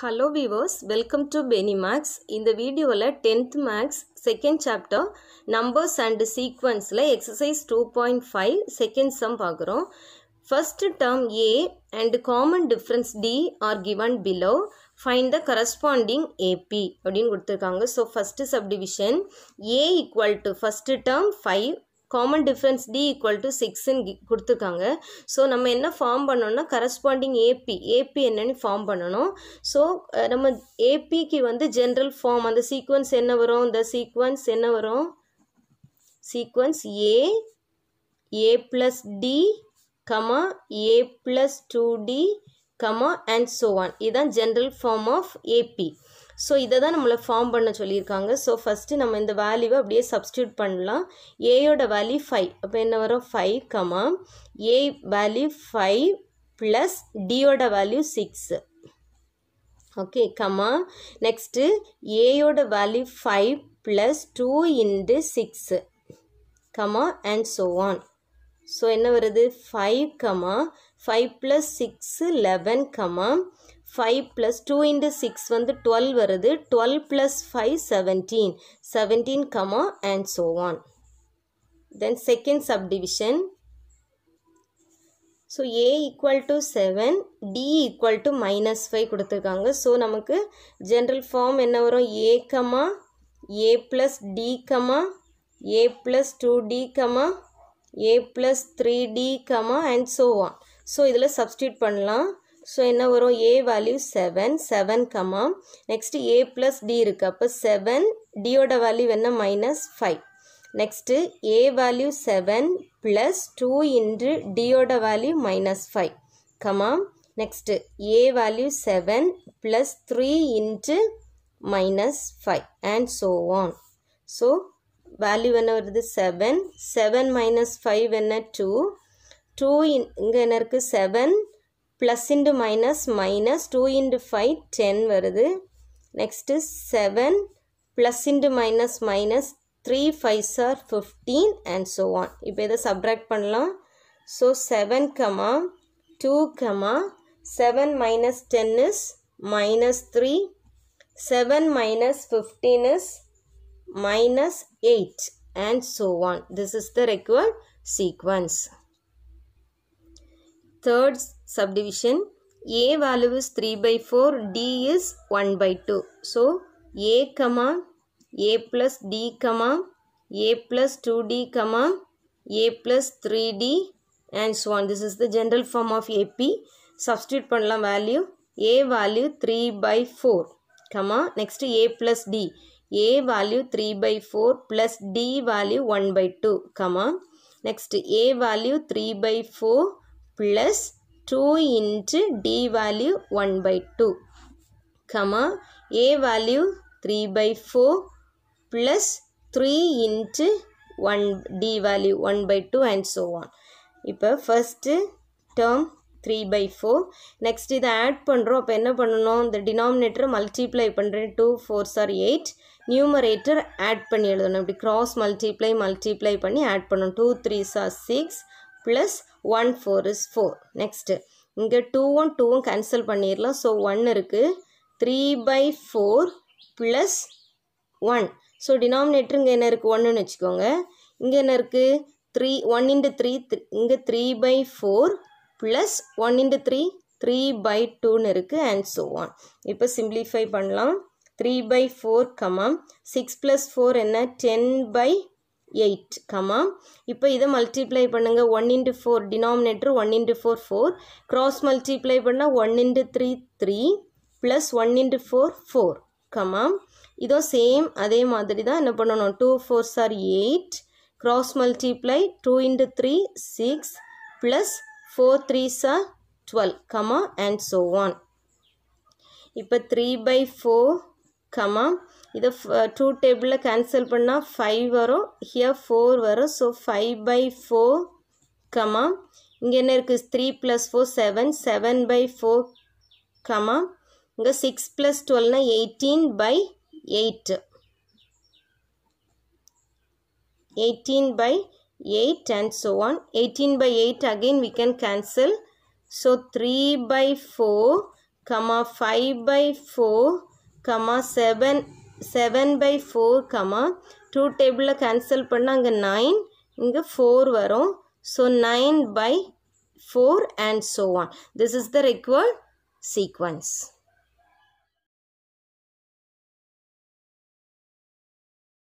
Hello விவோஸ் welcome to Beni maths இந்த வீடியோவில் tenth maths second chapter numbers and சீக்வன்ஸில் exercise two point five second sum பார்க்குறோம். First term A and common difference D are given below find the corresponding AP அப்படின்னு கொடுத்துருக்காங்க. So first subdivision A equal to first term five common difference D equal to சிக்ஸ்ன்னு கொடுத்துருக்காங்க. So நம்ம என்ன form பண்ணோம்னா corresponding AP AP என்னன்னு form பண்ணணும். So நம்ம ஏபிக்கு வந்து ஜென்ரல் ஃபார்ம் அந்த சீக்வன்ஸ் என்ன வரும்? இந்த சீக்வன்ஸ் என்ன வரும்? Sequence A A plus D comma A plus two D comma and so on இதுதான் general form of AP so இதை தான் நம்மளை ஃபார்ம் பண்ண சொல்லியிருக்காங்க. ஸோ ஃபஸ்ட்டு நம்ம இந்த வேல்யூவை அப்படியே சப்ஸ்டியூட் பண்ணலாம். ஏயோட வேல்யூ ஃபைவ் அப்போ என்ன வரும்? Five comma A value five plus டியோட value six okay comma next ஏயோட value five plus two into six comma and so on so என்ன வருது? Five comma five plus six eleven comma five plus two into six வந்து twelve வருது. Twelve plus five seventeen seventeen comma and so on then second subdivision so A equal to seven D equal to minus five கொடுத்துருக்காங்க. So நமக்கு general form என்ன வரும்? A comma A plus D comma A plus two D comma A plus three D comma and so on so இதில் substitute பண்ணலாம். So என்ன வரும்? A value seven seven comma next A plus D இருக்குது அப்போ seven டியோட value என்ன? Minus five next A value seven plus two into டியோட value minus five comma next A value seven plus three into minus five and so on so value என்ன வருது? Seven seven minus five என்ன? Two two in இங்கே என்ன இருக்குது seven plus into minus minus two into five ten வருது next seven plus into minus minus three five sir fifteen and so one இப்போ இதை subtract பண்ணலாம் so seven comma two comma seven minus ten is minus three seven minus fifteen is minus eight and so on. This is the required sequence. Third subdivision A value is 3 by 4, D is 1 by 2. So A comma A plus D comma A plus 2D comma A plus 3D and so on. This is the general form of AP. Substitute பண்ணலாம் value A value 3 by 4 comma next A plus D a value 3 by 4 plus d value 1 by 2 comma next a value 3 by 4 plus 2 into d value 1 by 2 comma a value 3 by 4 plus 3 into 1 d value 1 by 2 and so on. இப்போ first term three by four next இதை add பண்ணுறோம் அப்போ என்ன பண்ணணும்? இந்த டினாமினேட்டரை multiply பண்ணுறேன் two four sir eight numerator add பண்ணி எழுதணும். இப்படி கிராஸ் மல்டிப்ளை மல்டிப்ளை பண்ணி ஆட் பண்ணணும். Two three sir six plus one four is four next இங்கே டூவும் டூவும் கேன்சல் பண்ணிடலாம் ஸோ ஒன் இருக்குது three by four plus one so denominator இங்கே என்ன இருக்குது ஒன்றுன்னு வச்சுக்கோங்க. இங்கே என்ன இருக்குது த்ரீ ஒன் இன்ட்டு த்ரீ இங்கே three by four plus one into three three by டூன்னு இருக்குது அண்ட் ஸோ ஒன் இப்போ சிம்பிளிஃபை பண்ணலாம். Three by four comma six plus four என்ன? டென் பை எயிட் கமா இப்போ இதை மல்டிப்ளை பண்ணுங்கள் one into four denominator one into four four cross multiply பண்ணால் one into three three plus one into four four comma இதோ same அதே மாதிரி தான் என்ன பண்ணணும்? Two four sir eight cross multiply two into three six plus four three sir twelve comma and so one இப்போ three by four comma. இதை two டேபிளில் cancel பண்ணால் ஃபைவ் வரும். ஹியர் ஃபோர் வரும். So five by four comma. இங்கே என்ன இருக்குது three plus four seven seven by four comma. இங்கே six plus டுவெல்னா eighteen by eight eighteen by eight and so one eighteen by eight again we can cancel so three by four comma. Five by four comma seven seven by four comma two டேபிளில் cancel பண்ணால் அங்கே nine இங்கே four வரும். So nine by four and so one this is the required sequence